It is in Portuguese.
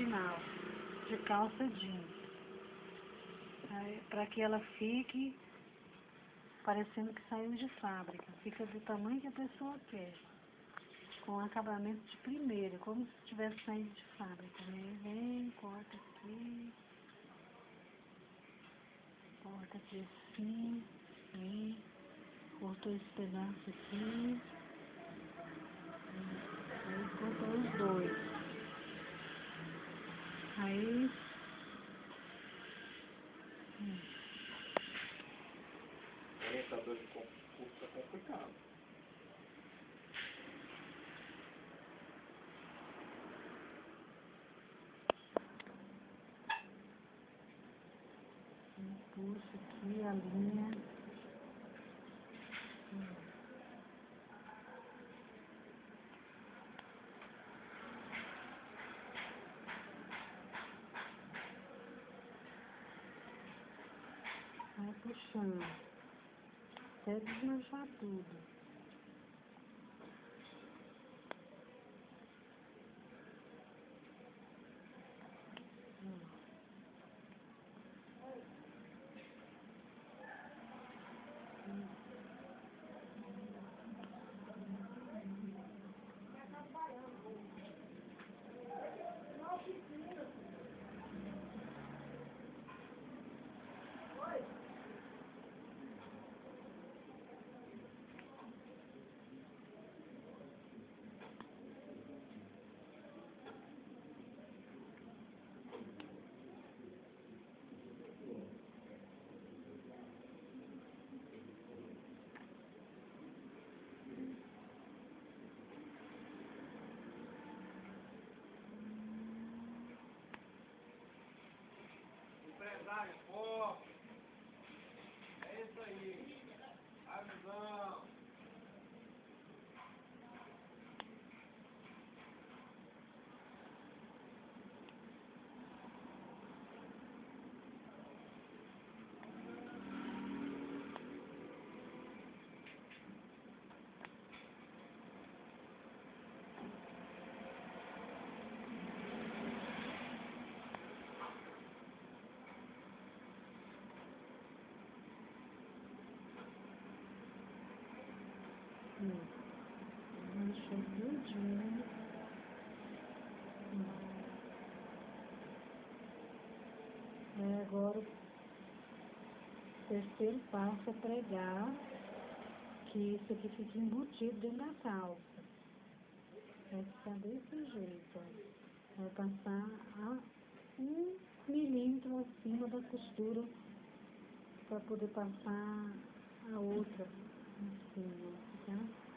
original, de calça jeans. Para que ela fique parecendo que saiu de fábrica. Fica do tamanho que a pessoa quer. Com acabamento de primeira, como se tivesse saído de fábrica. Né? Vem, corta aqui. Corta aqui assim. Vem. Cortou esse pedaço aqui. Aí Aí. Hum. Orientador de concurso é complicado. Puxa aqui a linha. Puxando. Até desmanchar tudo. Empresário forte. É isso aí. A visão. É, agora o terceiro passo é pregar que isso aqui fica embutido dentro da calça. Vai ficar desse jeito. Vai passar a um milímetro acima da costura para poder passar a outra assim, ó. Yeah.